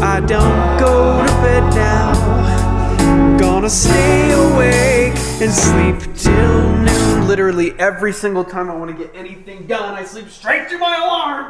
I don't go to bed now. I'm gonna stay awake and sleep till noon. Literally every single time I want to get anything done, I sleep straight through my alarm.